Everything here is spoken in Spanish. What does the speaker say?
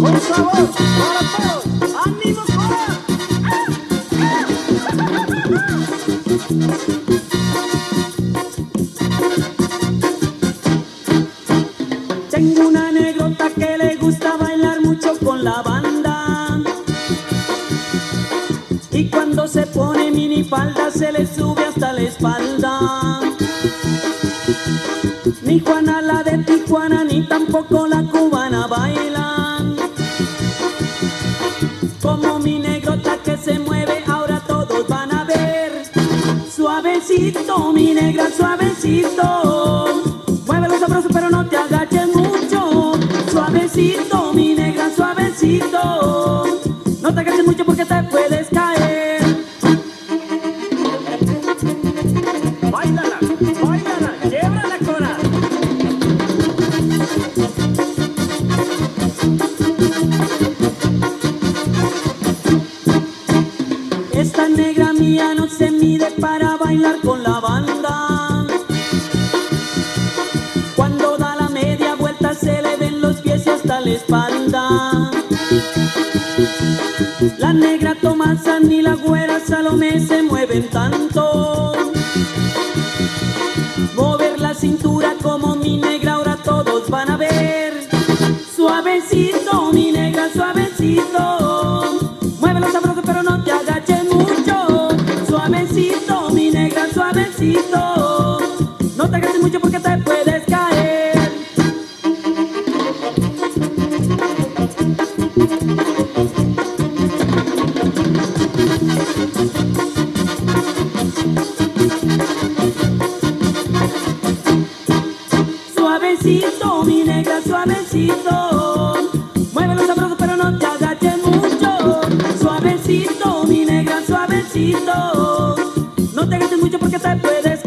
Con sabor para todos. ¡Ánimo! Tengo una negrota que le gusta bailar mucho con la banda. Y cuando se pone minifalda se le sube hasta la espalda. Ni Juana la de Tijuana ni tampoco la cubana Suavecito, mi negra, suavecito. Muévelo sabroso, pero no te agaches mucho. Suavecito, mi negra, suavecito. No te agaches mucho porque te puedes caer. Báilala, báilala, quiebrala, cora. Esta negra mía no se mide para bailar con la banda. Cuando da la media vuelta se le ven los pies y hasta la espalda. La negra Tomasa ni la güera Salomé se mueven tanto. Mover la cintura como mi negra ahora todos van a ver. Suavecito, mi negra, suavecito. Muévelo sabroso pero no te agaches mucho. Suavecito, te agaches mucho porque te puedes caer. Suavecito, mi negra, suavecito. Muévelo sabroso, pero no te agaches mucho. Suavecito, mi negra, suavecito. No te agaches mucho porque te puedes